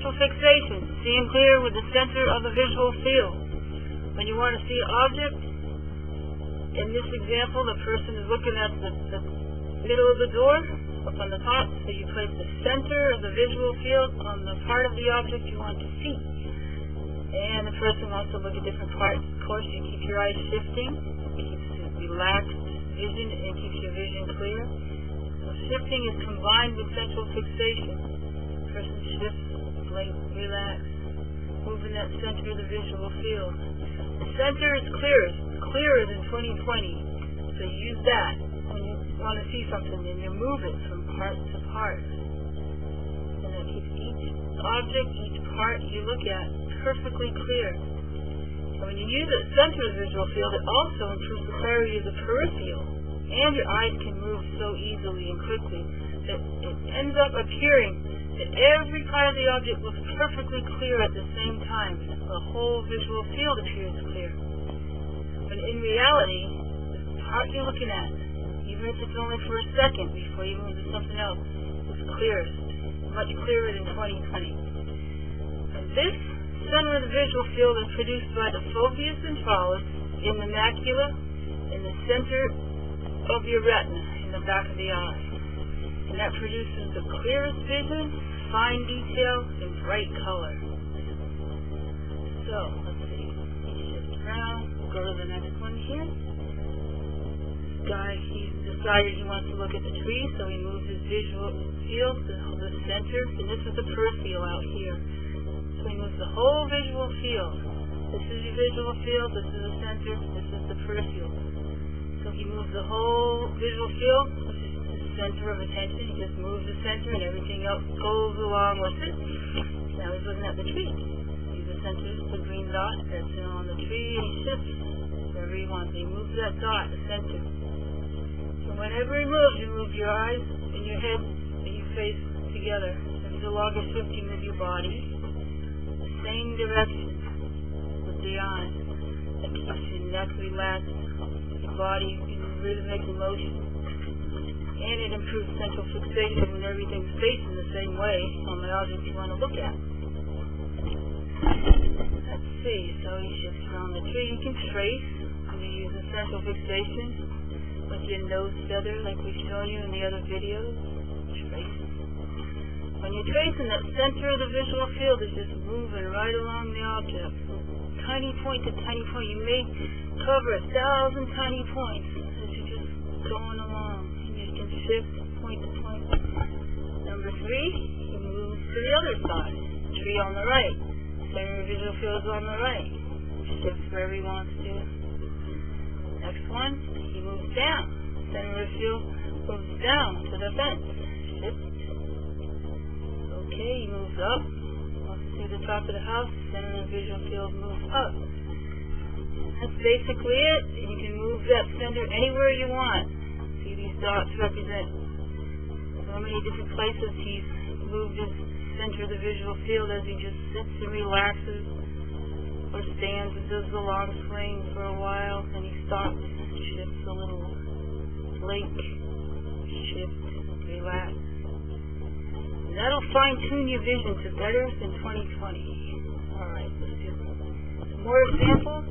central fixation. Seeing clear with the center of the visual field. When you want to see an object, in this example, the person is looking at the, the middle of the door, up on the top, so you place the center of the visual field on the part of the object you want to see. And the person wants to look at different parts. Of course, you keep your eyes shifting, keeps relaxed vision, and keeps your vision clear. So shifting is combined with central fixation. The person shifts, blink, relax, moving that center of the visual field. The center is clearest, clearer than 2020. So use that when you want to see something and you move it from part to part. And that keeps each object, each part you look at perfectly clear. And when you use the center of the visual field, it also improves the clarity of the peripheral. And your eyes can move so easily and quickly that it ends up appearing every part of the object looks perfectly clear at the same time. The whole visual field appears clear. When in reality, the part you're looking at, even if it's only for a second before you move to something else, is clearest, much clearer than 2020. And this center of the visual field is produced by the fovea centralis in the macula, in the center of your retina, in the back of the eye. And that produces the clearest vision, fine detail, and bright color. So, let's see. Around. We'll go to the next one here. Guy, he's decided he wants to look at the tree, so he moves his visual field to the center, and this is the peripheral out here. So he moves the whole visual field. This is your visual field, this is the center, this is the peripheral. So he moves the whole visual field, center of attention. He just moves the center and everything else goes along with it. Now he's looking at the tree. See the center, the green dot that's on the tree, and he shifts wherever he wants. He moves that dot, the center. So whenever he moves, you move your eyes and your head and your face together. There's a log of shifting with your body. The same direction with the eyes. That keeps your neck relaxed, your body in rhythmic motion. And it improves central fixation when everything's facing the same way on the object you want to look at. Let's see, so he shifts around the tree. You can trace you use the central fixation with your nose feather like we've shown you in the other videos. Trace. When you're tracing, that center of the visual field is just moving right along the object. Tiny point to tiny point. You may cover a thousand tiny points as you're just going along. And you can shift point to point. Number three, he moves to the other side. Tree on the right. Center visual field is on the right. Shifts wherever he wants to. Next one, he moves down. Center of field moves down to the fence. Shift. Okay, he moves up. Wants to the top of the house. Center of visual field moves up. That's basically it. You can move that center anywhere you want. Dots represent so many different places he's moved his center of the visual field as he just sits and relaxes or stands and does the long swing for a while and he stops, shifts a little, blink, shift, relax. And that'll fine tune your vision to better than 2020. Alright, let's do some more examples.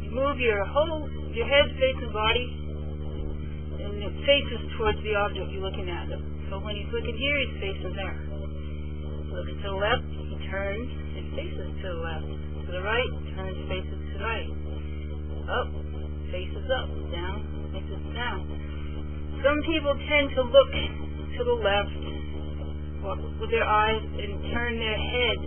You move your whole, your head, face, and body, and it faces towards the object you're looking at. So when he's looking here, he's facing there. Looks to the left, he turns and faces to the left. To the right, turns, and faces to the right. Up, faces up. Down, faces down. Some people tend to look to the left with their eyes and turn their head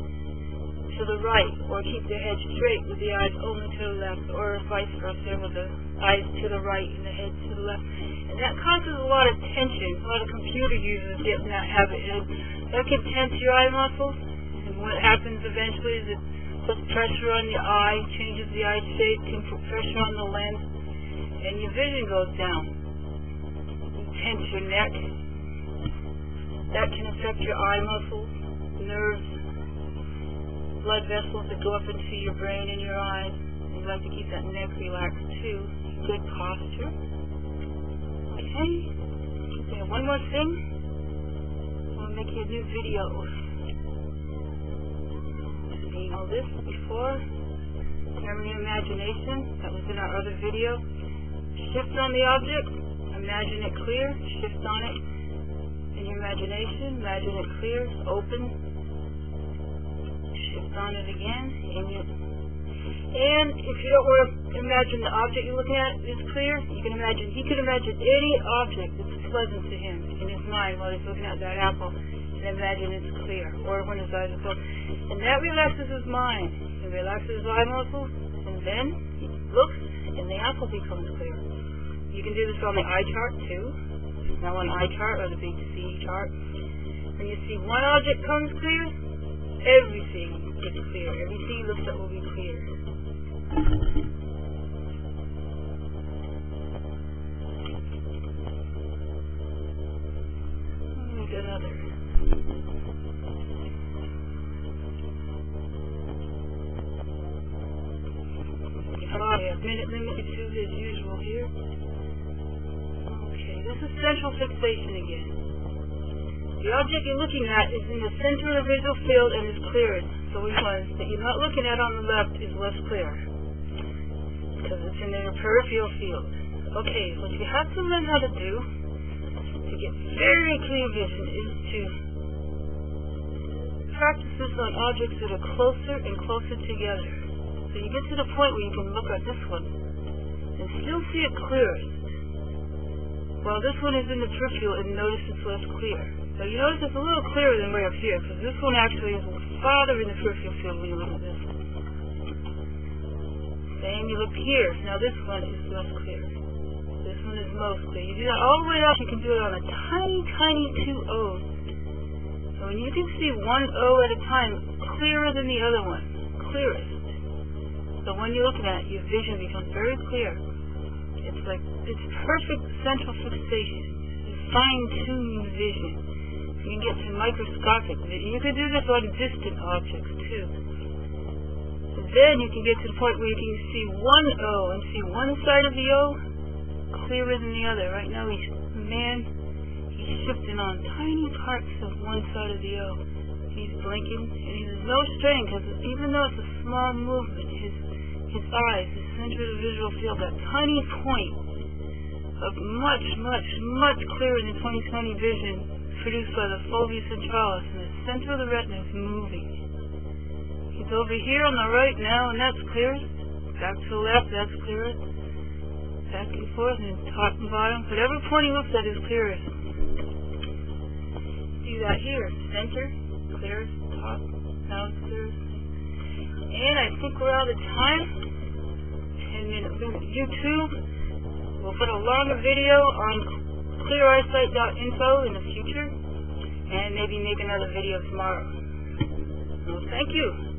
to the right, or keep their head straight with the eyes only to the left, or vice versa, with the eyes to the right and the head to the left. And that causes a lot of tension. A lot of computer users get in that habit. And that can tense your eye muscles. And what happens eventually is it puts pressure on your eye, changes the eye shape, can put pressure on the lens, and your vision goes down. You tense your neck. That can affect your eye muscles, nerves, blood vessels that go up into your brain and your eyes. You'd like to keep that neck relaxed too. Good posture. Okay. Okay, one more thing. I'll make you a new video. Seeing all this before. Remember your imagination. That was in our other video. Shift on the object. Imagine it clear. Shift on it in your imagination. Imagine it clear. Open. On it again. In your and if you don't want to imagine the object you're looking at is clear, you can imagine, he could imagine any object that's pleasant to him in his mind while he's looking at that apple and imagine it's clear, or when his eyes are closed. And that relaxes his mind. It relaxes his eye muscles, and then he looks, and the apple becomes clear. You can do this on the eye chart too. Now on eye chart or the big C chart. When you see one object comes clear, everything clear. Everything you looked at will be clear. Make another. Okay, minute limit two as usual here. Okay, this is central fixation again. The object you're looking at is in the center of the visual field and is cleared. So which one that you're not looking at on the left is less clear. Because it's in the peripheral field. Okay, what you have to learn how to do to get very clear vision is to practice this on objects that are closer and closer together. So you get to the point where you can look at this one and still see it clearest. While this one is in the peripheral and notice it's less clear. So you notice it's a little clearer than way up here because this one actually is farther in the peripheral field when you look at this one. Same, you look here. Now this one is less clear. This one is most clear. You do that all the way up, you can do it on a tiny, tiny two O's. So when you can see one O at a time clearer than the other one, clearest. So when you're looking at it, your vision becomes very clear. It's like, it's perfect central fixation. Fine-tuned vision. You can get to microscopic. You can do this on distant objects, too. And then you can get to the point where you can see one O and see one side of the O clearer than the other. Right now, he's, man, he's shifting on tiny parts of one side of the O. He's blinking, and he has no strain, because even though it's a small movement, his his eyes, the center of the visual field, that tiny point of much, much, much clearer than 20/20 vision produced by the fovea centralis, and the center of the retina is moving. It's over here on the right now, and that's clearest. Back to the left, that's clearest. Back and forth, and top and bottom. Whatever point he looks at is clearest. Do that here. Center, clearest, top, uh-huh. now it's clearest. And I think we're out of time. 10 minutes. YouTube will put a longer video on cleareyesight.info in the future. And maybe make another video tomorrow. Thank you.